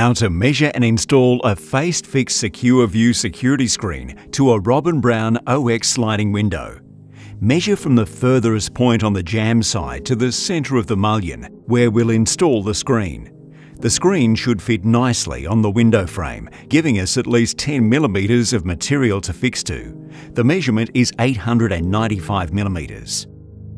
How to measure and install a face-fixed SecureView security screen to a Robin Brown OX sliding window. Measure from the furthest point on the jamb side to the centre of the mullion, where we'll install the screen. The screen should fit nicely on the window frame, giving us at least 10mm of material to fix to. The measurement is 895mm.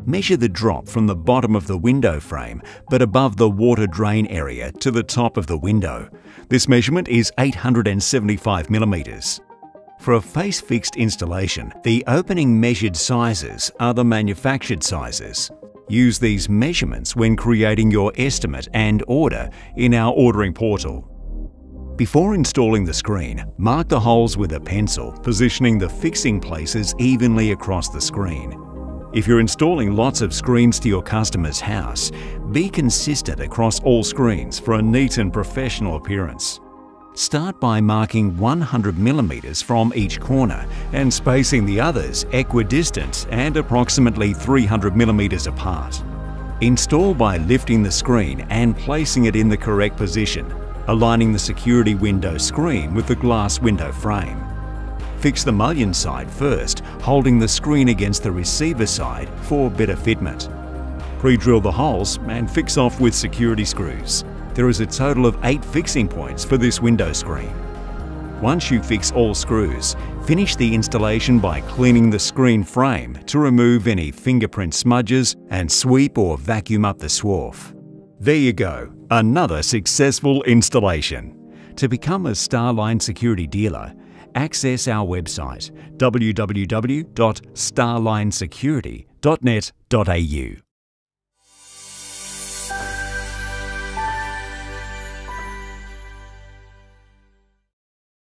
Measure the drop from the bottom of the window frame, but above the water drain area to the top of the window. This measurement is 875 millimeters. For a face-fixed installation, the opening measured sizes are the manufactured sizes. Use these measurements when creating your estimate and order in our ordering portal. Before installing the screen, mark the holes with a pencil, positioning the fixing places evenly across the screen. If you're installing lots of screens to your customer's house, be consistent across all screens for a neat and professional appearance. Start by marking 100mm from each corner and spacing the others equidistant and approximately 300mm apart. Install by lifting the screen and placing it in the correct position, aligning the security window screen with the glass window frame. Fix the mullion side first, holding the screen against the receiver side for better fitment. Pre-drill the holes and fix off with security screws. There is a total of 8 fixing points for this window screen. Once you fix all screws, finish the installation by cleaning the screen frame to remove any fingerprint smudges and sweep or vacuum up the swarf. There you go, another successful installation. To become a Starline security dealer, access our website www.starlinesecurity.net.au.